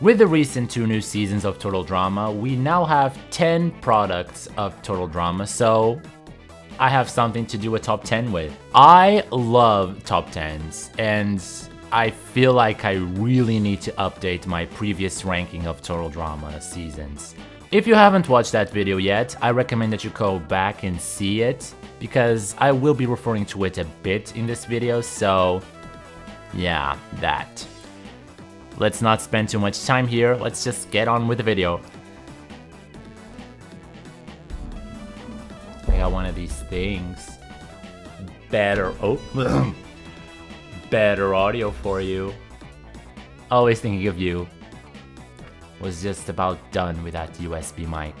With the recent two new seasons of Total Drama, we now have 10 products of Total Drama, so I have something to do a top 10 with. I love top 10s, and I feel like I really need to update my previous ranking of Total Drama seasons. If you haven't watched that video yet, I recommend that you go back and see it, because I will be referring to it a bit in this video, so yeah, that. Let's not spend too much time here, let's just get on with the video. I got one of these things. Better, oh, better audio for you. Always thinking of you. Was just about done with that USB mic.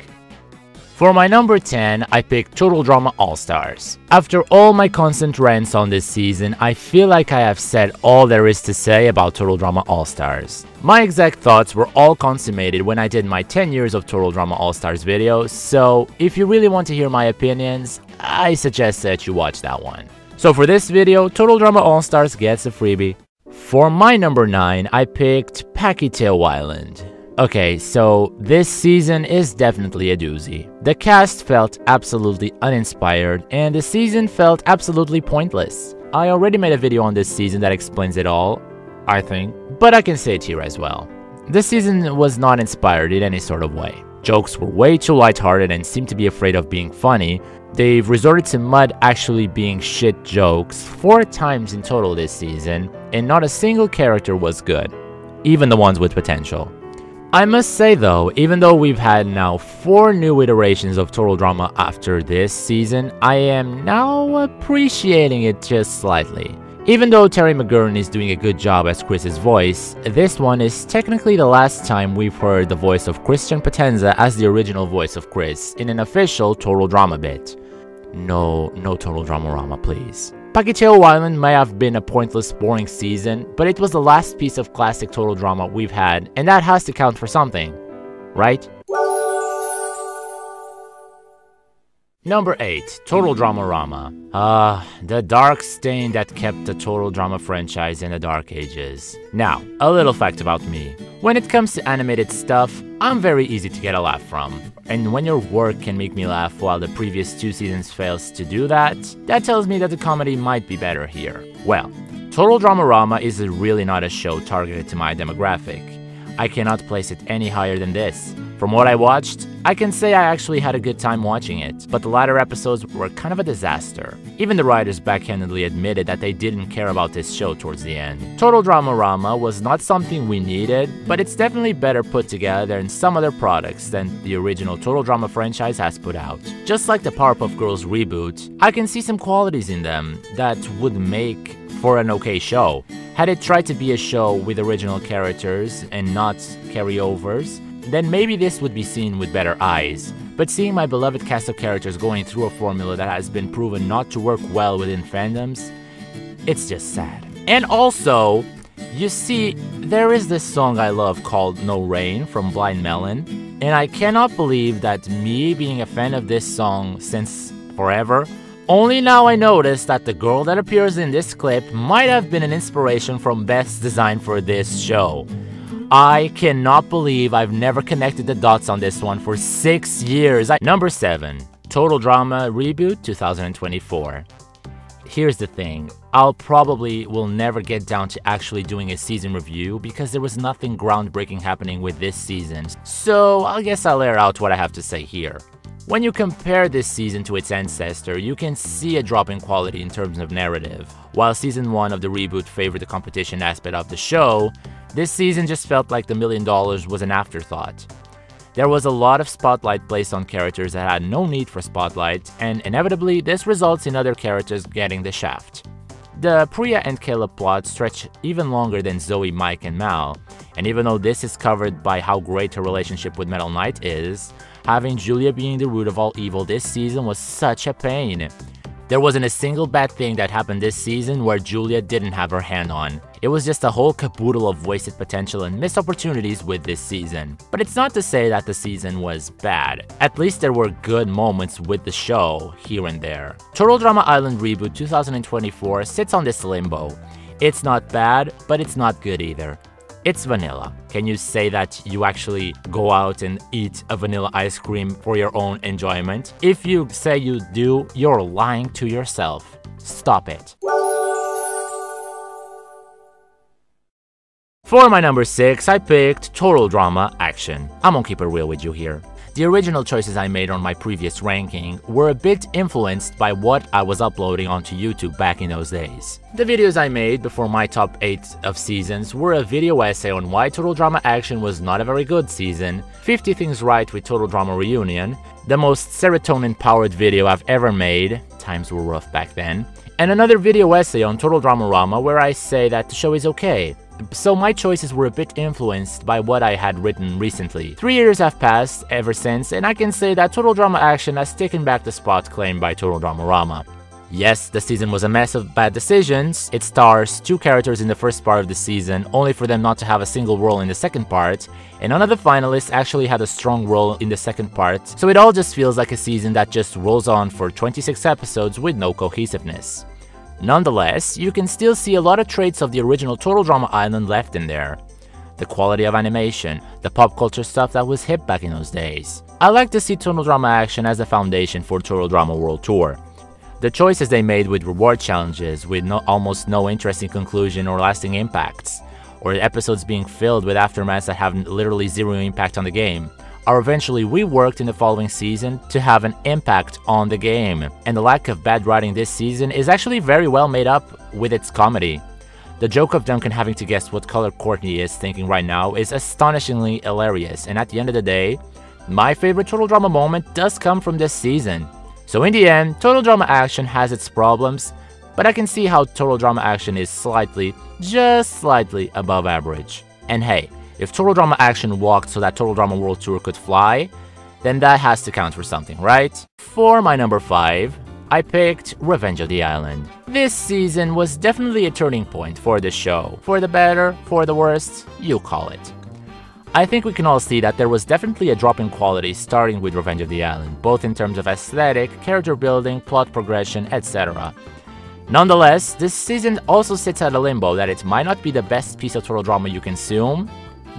For my number 10, I picked Total Drama All-Stars. After all my constant rants on this season, I feel like I have said all there is to say about Total Drama All-Stars. My exact thoughts were all consummated when I did my 10 years of Total Drama All-Stars video, so if you really want to hear my opinions, I suggest that you watch that one. So for this video, Total Drama All-Stars gets a freebie. For my number 9, I picked Pahkitew Island. Okay, so this season is definitely a doozy. The cast felt absolutely uninspired, and the season felt absolutely pointless. I already made a video on this season that explains it all, I think, but I can say it here as well. This season was not inspired in any sort of way. Jokes were way too lighthearted and seemed to be afraid of being funny. They've resorted to Mud actually being shit jokes four times in total this season, and not a single character was good, even the ones with potential. I must say though, even though we've had now 4 new iterations of Total Drama after this season, I am now appreciating it just slightly. Even though Terry McGurrin is doing a good job as Chris's voice, this one is technically the last time we've heard the voice of Christian Potenza as the original voice of Chris in an official Total Drama bit. No, no Total Drama Rama please. Pahkitew Island may have been a pointless, boring season, but it was the last piece of classic total drama we've had, and that has to count for something, right? Number 8. Total Drama Rama. Ah, uh, the dark stain that kept the Total Drama franchise in the dark ages. Now, a little fact about me. When it comes to animated stuff, I'm very easy to get a laugh from. And when your work can make me laugh while the previous two seasons fails to do that, that tells me that the comedy might be better here. Well, Total Drama Rama is really not a show targeted to my demographic. I cannot place it any higher than this. From what I watched, I can say I actually had a good time watching it, but the latter episodes were kind of a disaster. Even the writers backhandedly admitted that they didn't care about this show towards the end. Total Drama Rama was not something we needed, but it's definitely better put together than some other products than the original Total Drama franchise has put out. Just like the Powerpuff Girls reboot, I can see some qualities in them that would make for an okay show. Had it tried to be a show with original characters and not carryovers, then maybe this would be seen with better eyes. But seeing my beloved cast of characters going through a formula that has been proven not to work well within fandoms, it's just sad. And also, you see, there is this song I love called No Rain from Blind Melon, and I cannot believe that me being a fan of this song since forever, only now I notice that the girl that appears in this clip might have been an inspiration from Beth's design for this show. I cannot believe I've never connected the dots on this one for six years. I Number 7. Total Drama Reboot 2024. Here's the thing, I'll probably will never get down to actually doing a season review because there was nothing groundbreaking happening with this season, so I guess I'll air out what I have to say here. When you compare this season to its ancestor, you can see a drop in quality in terms of narrative. While season 1 of the reboot favored the competition aspect of the show, this season just felt like the million dollars was an afterthought. There was a lot of spotlight placed on characters that had no need for spotlight, and inevitably, this results in other characters getting the shaft. The Priya and Caleb plot stretch even longer than Zoe, Mike, and Mal, and even though this is covered by how great her relationship with Metal Knight is, having Julia being the root of all evil this season was such a pain. There wasn't a single bad thing that happened this season where Julia didn't have her hand on. It was just a whole caboodle of wasted potential and missed opportunities with this season. But it's not to say that the season was bad. At least there were good moments with the show, here and there. Total Drama Island Reboot 2024 sits on this limbo. It's not bad, but it's not good either. It's vanilla. Can you say that you actually go out and eat a vanilla ice cream for your own enjoyment? If you say you do, you're lying to yourself. Stop it. For my number 6, I picked Total Drama Action. I'm gonna keep it real with you here. The original choices I made on my previous ranking were a bit influenced by what I was uploading onto YouTube back in those days. The videos I made before my top 8 of seasons were a video essay on why Total Drama Action was not a very good season, 50 Things Right with Total Drama Reunion, the most serotonin powered video I've ever made, times were rough back then, and another video essay on Total Drama Rama where I say that the show is okay, so my choices were a bit influenced by what I had written recently. Three years have passed ever since, and I can say that Total Drama Action has taken back the spot claimed by Total Drama Rama. Yes, the season was a mess of bad decisions. It stars two characters in the first part of the season, only for them not to have a single role in the second part, and none of the finalists actually had a strong role in the second part, so it all just feels like a season that just rolls on for 26 episodes with no cohesiveness. Nonetheless, you can still see a lot of traits of the original Total Drama Island left in there. The quality of animation, the pop culture stuff that was hip back in those days. I like to see Total Drama Action as the foundation for Total Drama World Tour. The choices they made with reward challenges with no, almost no interesting conclusion or lasting impacts, or episodes being filled with aftermaths that have literally zero impact on the game, are eventually reworked in the following season to have an impact on the game, and the lack of bad writing this season is actually very well made up with its comedy. The joke of Duncan having to guess what color Courtney is thinking right now is astonishingly hilarious, and at the end of the day, my favorite Total Drama moment does come from this season. So in the end, Total Drama Action has its problems, but I can see how Total Drama Action is slightly, just slightly above average. And hey, if Total Drama Action walked so that Total Drama World Tour could fly, then that has to count for something, right? For my number 5, I picked Revenge of the Island. This season was definitely a turning point for the show. For the better, for the worst, you call it. I think we can all see that there was definitely a drop in quality starting with Revenge of the Island, both in terms of aesthetic, character building, plot progression, etc. Nonetheless, this season also sits at a limbo that it might not be the best piece of total drama you consume,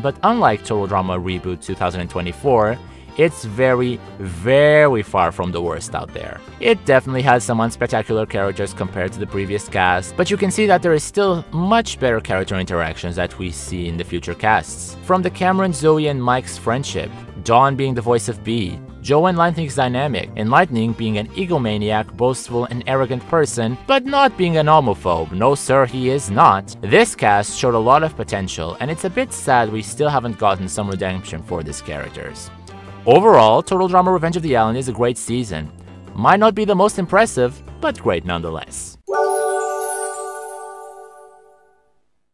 but unlike Total Drama Reboot 2024, it's very, very far from the worst out there. It definitely has some unspectacular characters compared to the previous cast, but you can see that there is still much better character interactions that we see in the future casts. From the Cameron, Zoe, and Mike's friendship, Dawn being the voice of B, Jo and Lightning's dynamic, and Lightning being an egomaniac, boastful, and arrogant person, but not being an homophobe. No sir, he is not. This cast showed a lot of potential, and it's a bit sad we still haven't gotten some redemption for these characters. Overall, Total Drama Revenge of the Island is a great season. Might not be the most impressive, but great nonetheless.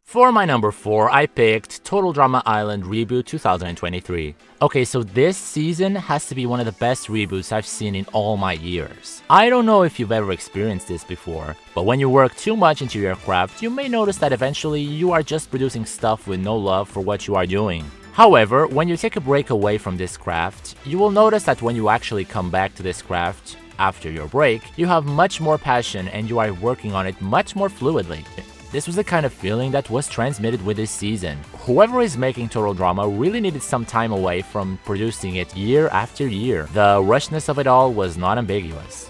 For my number 4, I picked Total Drama Island Reboot 2023. Okay, so this season has to be one of the best reboots I've seen in all my years. I don't know if you've ever experienced this before, but when you work too much into your craft, you may notice that eventually you are just producing stuff with no love for what you are doing. However, when you take a break away from this craft, you will notice that when you actually come back to this craft, after your break, you have much more passion and you are working on it much more fluidly. This was the kind of feeling that was transmitted with this season. Whoever is making Total Drama really needed some time away from producing it year after year. The rushness of it all was not ambiguous.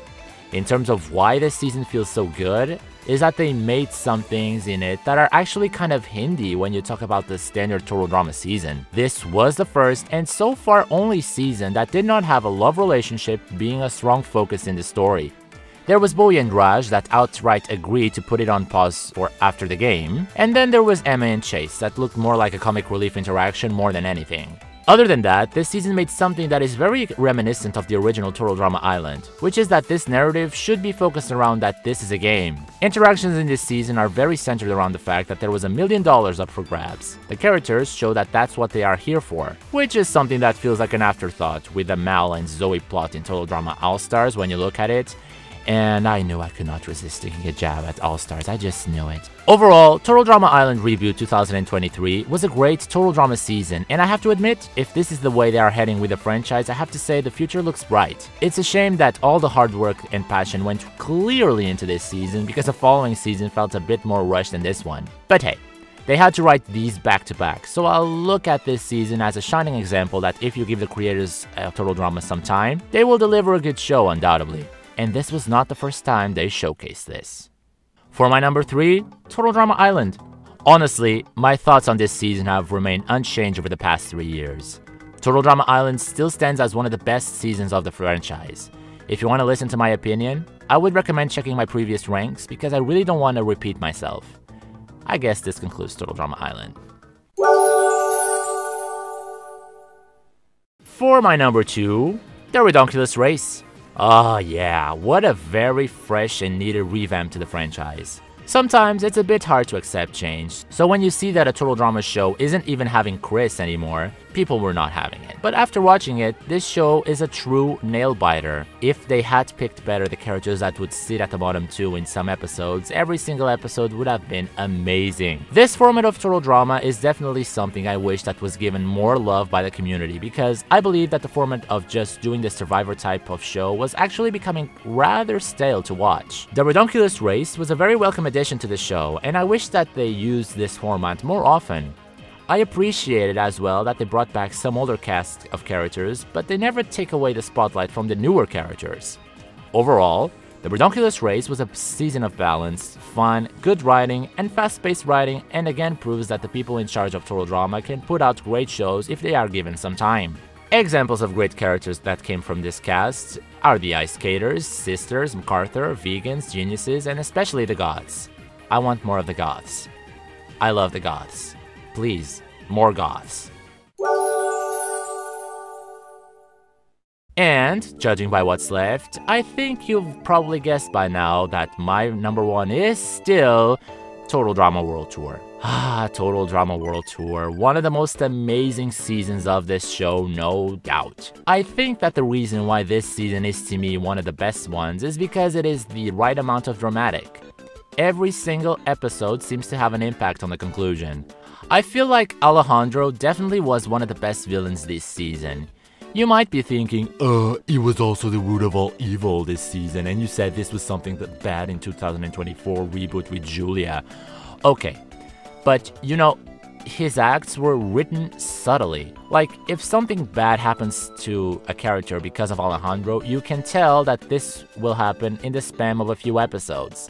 In terms of why this season feels so good, is that they made some things in it that are actually kind of Hindi when you talk about the standard Total Drama season. This was the first and so far only season that did not have a love relationship being a strong focus in the story. There was Bowie and Raj that outright agreed to put it on pause for after the game, and then there was Emma and Chase that looked more like a comic relief interaction more than anything. Other than that, this season made something that is very reminiscent of the original Total Drama Island, which is that this narrative should be focused around that this is a game. Interactions in this season are very centered around the fact that there was a million dollars up for grabs. The characters show that that's what they are here for, which is something that feels like an afterthought with the Mal and Zoe plot in Total Drama All-Stars when you look at it, and I knew I could not resist taking a jab at All Stars, I just knew it. Overall, Total Drama Island Reboot 2023 was a great Total Drama season, and I have to admit, if this is the way they are heading with the franchise, I have to say the future looks bright. It's a shame that all the hard work and passion went clearly into this season because the following season felt a bit more rushed than this one. But hey, They had to write these back to back, so I'll look at this season as a shining example that if you give the creators of Total Drama some time, they will deliver a good show undoubtedly. And this was not the first time they showcased this. For my number 3, Total Drama Island. Honestly, my thoughts on this season have remained unchanged over the past 3 years. Total Drama Island still stands as one of the best seasons of the franchise. If you want to listen to my opinion, I would recommend checking my previous ranks because I really don't want to repeat myself. I guess this concludes Total Drama Island. For my number two, The Ridonkulous Race. Oh yeah, what a very fresh and needed revamp to the franchise. Sometimes it's a bit hard to accept change, so when you see that a Total Drama show isn't even having Chris anymore, people were not having it. But after watching it, this show is a true nail biter. If they had picked better the characters that would sit at the bottom two in some episodes, every single episode would have been amazing. This format of Total Drama is definitely something I wish that was given more love by the community because I believe that the format of just doing the survivor type of show was actually becoming rather stale to watch. The Ridonkulous Race was a very welcome addition addition to the show, and I wish that they used this format more often. I appreciated as well that they brought back some older cast of characters, but they never take away the spotlight from the newer characters. Overall, The Ridonkulous Race was a season of balance, fun, good writing, and fast-paced writing, and again proves that the people in charge of Total Drama can put out great shows if they are given some time. Examples of great characters that came from this cast Ice Skaters, Sisters, MacArthur, Vegans, Geniuses, and especially the Goths. I want more of the Goths. I love the Goths. Please, more Goths. And, judging by what's left, I think you've probably guessed by now that my number one is still Total Drama World Tour. Ah, Total Drama World Tour, one of the most amazing seasons of this show, no doubt. I think that the reason why this season is to me one of the best ones is because it is the right amount of dramatic. Every single episode seems to have an impact on the conclusion. I feel like Alejandro definitely was one of the best villains this season. You might be thinking, uh, he was also the root of all evil this season, and you said this was something that bad in 2024 reboot with Julia. Okay, but you know, his acts were written subtly. Like, if something bad happens to a character because of Alejandro, you can tell that this will happen in the span of a few episodes.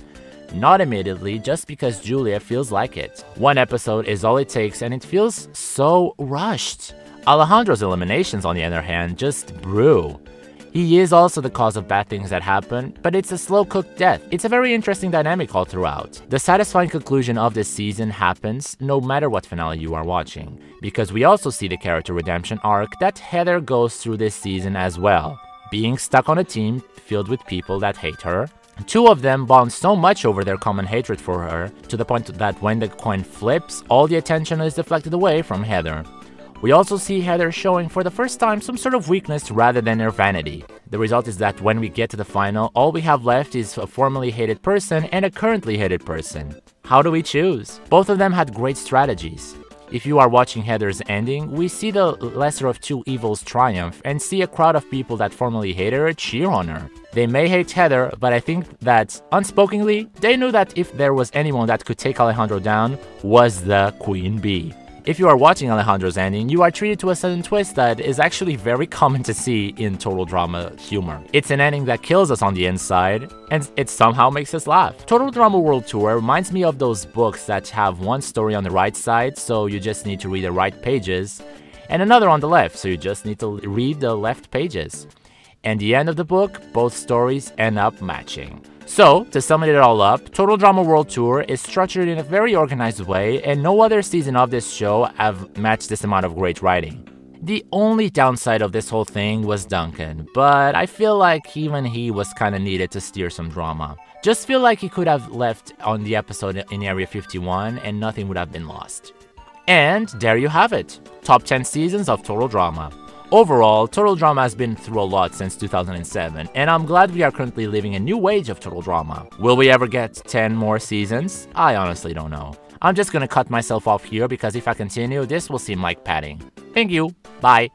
Not immediately, just because Julia feels like it. One episode is all it takes, and it feels so rushed. Alejandro's eliminations, on the other hand, just brew. He is also the cause of bad things that happen, but it's a slow cooked death. It's a very interesting dynamic all throughout. The satisfying conclusion of this season happens no matter what finale you are watching, because we also see the character redemption arc that Heather goes through this season as well. Being stuck on a team filled with people that hate her, Two of them bond so much over their common hatred for her, to the point that when the coin flips, all the attention is deflected away from Heather. We also see Heather showing for the first time some sort of weakness rather than her vanity. The result is that when we get to the final, all we have left is a formerly hated person and a currently hated person. How do we choose? Both of them had great strategies. If you are watching Heather's ending, we see the lesser of two evils triumph and see a crowd of people that formerly hated her cheer on her. They may hate Heather, but I think that unspokenly, they knew that if there was anyone that could take Alejandro down, was the Queen Bee. If you are watching Alejandro's ending, you are treated to a sudden twist that is actually very common to see in total drama humor. It's an ending that kills us on the inside, and it somehow makes us laugh. Total Drama World Tour reminds me of those books that have one story on the right side, so you just need to read the right pages, and another on the left, so you just need to read the left pages. And the end of the book, both stories end up matching. So, to sum it all up, Total Drama World Tour is structured in a very organized way, and no other season of this show have matched this amount of great writing. The only downside of this whole thing was Duncan, but I feel like even he was kinda needed to steer some drama. Just feel like he could have left on the episode in Area 51 and nothing would have been lost. And there you have it top 10 seasons of Total Drama. Overall, Total Drama has been through a lot since 2007, and I'm glad we are currently living a new age of Total Drama. Will we ever get 10 more seasons? I honestly don't know. I'm just gonna cut myself off here because if I continue, this will seem like padding. Thank you. Bye.